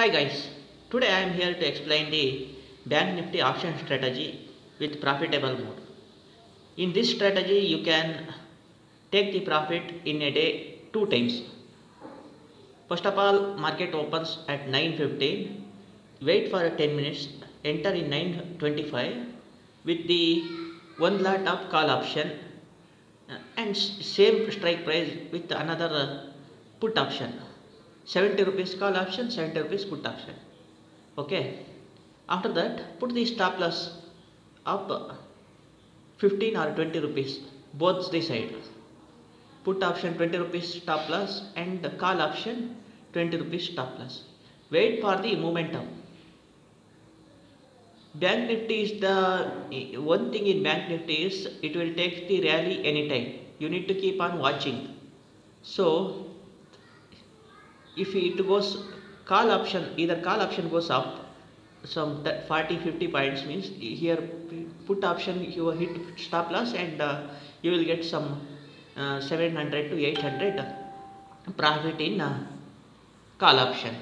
Hi guys, today I am here to explain the Bank Nifty option strategy with profitable mode. In this strategy you can take the profit in a day two times. First of all market opens at 9.15, wait for 10 minutes, enter in 9.25 with the one lot of call option uh, and same strike price with another uh, put option 70 rupees call option 70 rupees put option. Okay? After that put the stop loss up uh, 15 or 20 rupees both the side. Put option 20 rupees stop loss and the call option 20 rupees stop loss. Wait for the momentum. Bank nifty is the one thing in bank nifty is it will take the rally anytime. You need to keep on watching. So if it goes call option either call option goes up some 40 50 points means here put option you hit stop loss and uh, you will get some uh, 700 to 800 profit in uh, call option.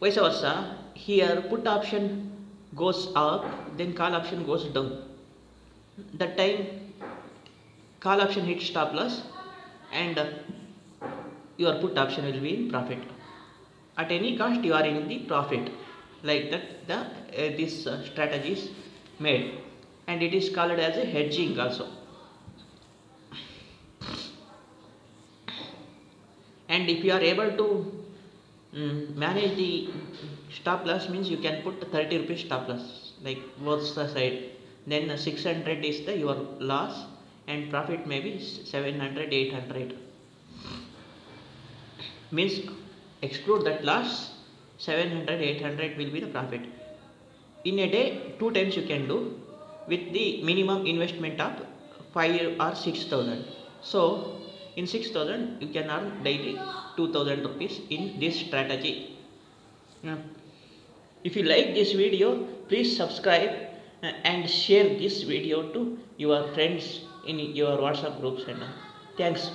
Vice versa here put option goes up then call option goes down. That time call option hits stop loss and your put option will be in profit. At any cost you are in the profit. Like that the uh, this uh, strategy is made. And it is called as a hedging also. And if you are able to mm, manage the stop loss means you can put 30 rupees stop loss like both the side. Then uh, 600 is the your loss and profit may be 700 800 means exclude that loss 700 800 will be the profit. In a day two times you can do with the minimum investment of 5 or 6000 so in 6000 you can earn daily 2000 rupees in this strategy. If you like this video please subscribe uh, and share this video to your friends in your whatsapp groups and thanks